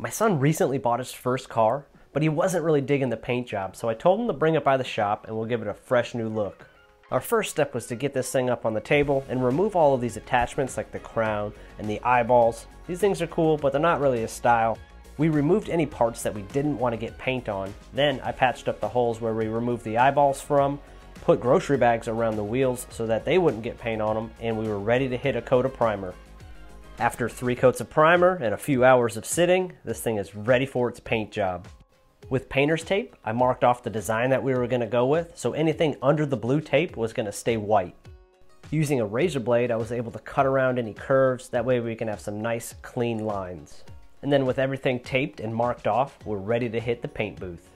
My son recently bought his first car, but he wasn't really digging the paint job, so I told him to bring it by the shop and we'll give it a fresh new look. Our first step was to get this thing up on the table and remove all of these attachments like the crown and the eyeballs. These things are cool, but they're not really a style. We removed any parts that we didn't want to get paint on. Then I patched up the holes where we removed the eyeballs from, put grocery bags around the wheels so that they wouldn't get paint on them, and we were ready to hit a coat of primer. After three coats of primer and a few hours of sitting, this thing is ready for its paint job. With painter's tape, I marked off the design that we were going to go with, so anything under the blue tape was going to stay white. Using a razor blade, I was able to cut around any curves, that way we can have some nice clean lines. And then with everything taped and marked off, we're ready to hit the paint booth.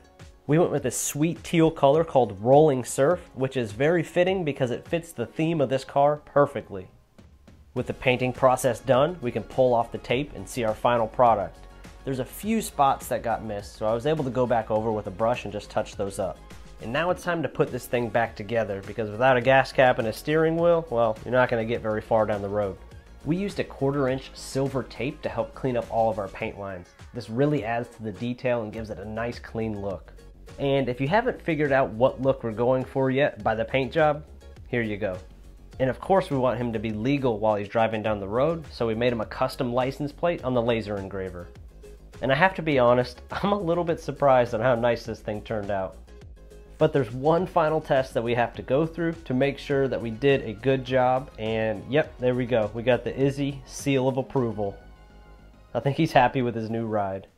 We went with this sweet teal color called Rolling Surf, which is very fitting because it fits the theme of this car perfectly. With the painting process done, we can pull off the tape and see our final product. There's a few spots that got missed, so I was able to go back over with a brush and just touch those up. And now it's time to put this thing back together because without a gas cap and a steering wheel, well, you're not going to get very far down the road. We used a quarter inch silver tape to help clean up all of our paint lines. This really adds to the detail and gives it a nice clean look. And if you haven't figured out what look we're going for yet by the paint job, here you go. And of course we want him to be legal while he's driving down the road, so we made him a custom license plate on the laser engraver. And I have to be honest, I'm a little bit surprised on how nice this thing turned out. But there's one final test that we have to go through to make sure that we did a good job. And yep, there we go. We got the Izzy seal of approval. I think he's happy with his new ride.